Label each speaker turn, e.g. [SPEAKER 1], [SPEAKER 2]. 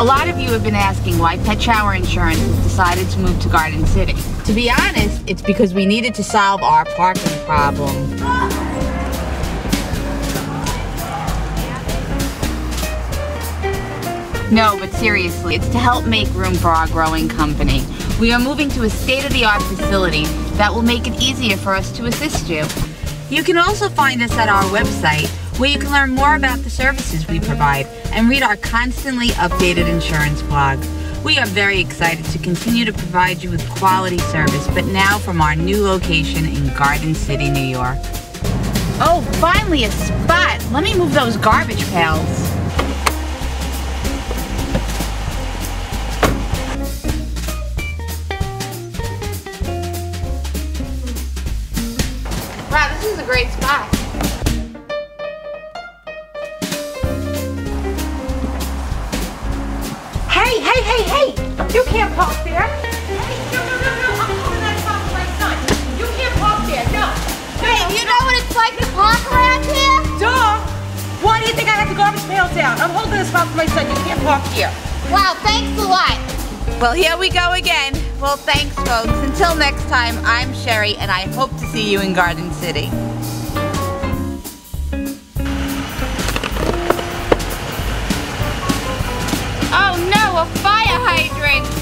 [SPEAKER 1] A lot of you have been asking why Petschauer Insurance has decided to move to Garden City. To be honest, it's because we needed to solve our parking problem. No, but seriously, it's to help make room for our growing company. We are moving to a state-of-the-art facility that will make it easier for us to assist you. You can also find us at our website, where you can learn more about the services we provide and read our constantly updated insurance blog. We are very excited to continue to provide you with quality service, but now from our new location in Garden City, New York. Oh, finally a spot! Let me move those garbage pails. Wow, this is a great spot.
[SPEAKER 2] Hey, hey, hey! You can't park there. Hey, no, no, no, no! I'm holding that spot for my son. You can't park there. No.
[SPEAKER 1] Hey, you know what it's like to park around here?
[SPEAKER 2] Duh! Why do you think I have the garbage pails down? I'm holding the spot for my son. You can't park here.
[SPEAKER 1] Wow, thanks a lot. Well, here we go again. Well, thanks, folks. Until next time, I'm Sherri, and I hope to see you in Garden City. a fire hydrant.